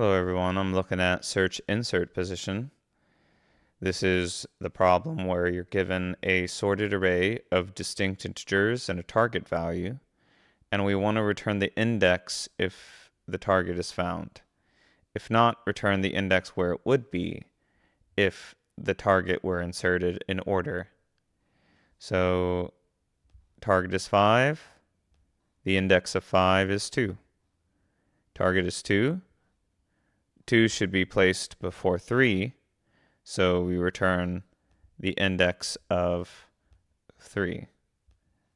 Hello everyone, I'm looking at search insert position. This is the problem where you're given a sorted array of distinct integers and a target value, and we want to return the index if the target is found. If not, return the index where it would be if the target were inserted in order. So target is 5, the index of 5 is 2. Target is 2, 2 should be placed before 3, so we return the index of 3.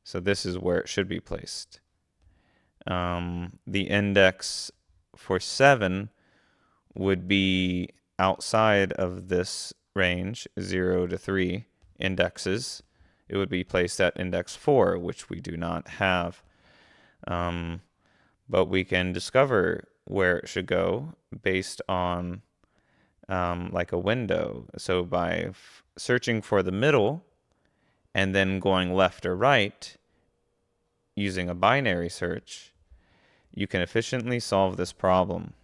So this is where it should be placed. Um, the index for 7 would be outside of this range, 0 to 3 indexes. It would be placed at index 4, which we do not have. Um, but we can discover where it should go based on um, like a window. So by searching for the middle and then going left or right using a binary search, you can efficiently solve this problem.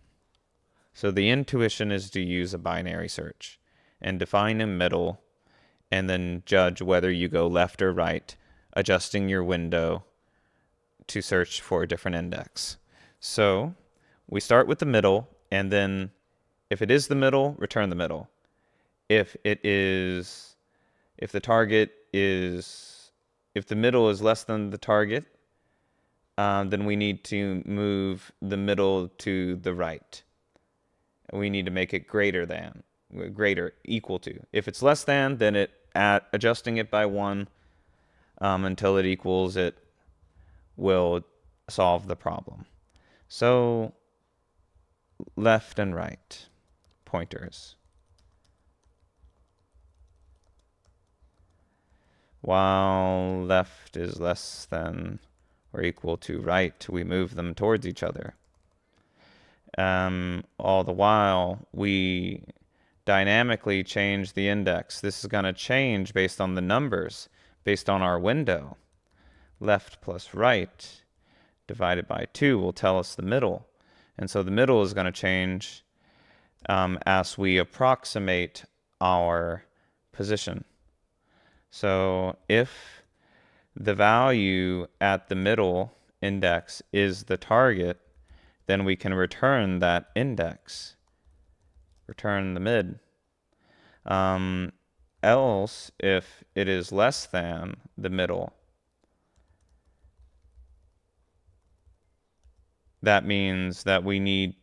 So the intuition is to use a binary search and define a middle and then judge whether you go left or right, adjusting your window to search for a different index. So we start with the middle, and then if it is the middle, return the middle. If it is, if the target is, if the middle is less than the target, uh, then we need to move the middle to the right. We need to make it greater than, greater, equal to. If it's less than, then it at adjusting it by one um, until it equals it will solve the problem. So left and right pointers. While left is less than or equal to right, we move them towards each other. Um, all the while, we dynamically change the index. This is going to change based on the numbers, based on our window. Left plus right divided by 2 will tell us the middle. And so the middle is going to change um, as we approximate our position. So if the value at the middle index is the target, then we can return that index, return the mid. Um, else, if it is less than the middle, that means that we need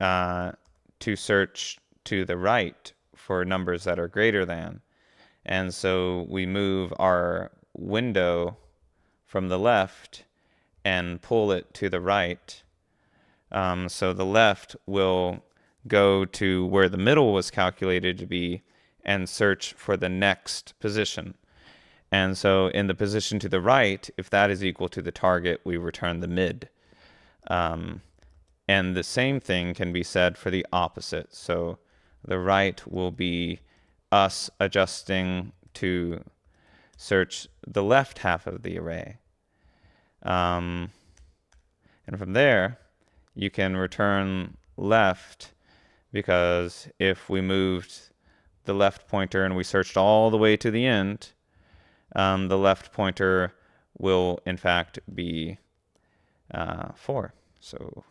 uh, to search to the right for numbers that are greater than. And so we move our window from the left and pull it to the right. Um, so the left will go to where the middle was calculated to be and search for the next position. And so in the position to the right, if that is equal to the target, we return the mid. Um, and the same thing can be said for the opposite. So the right will be us adjusting to search the left half of the array. Um, and from there, you can return left because if we moved the left pointer and we searched all the way to the end, um, the left pointer will in fact be uh, 4. So,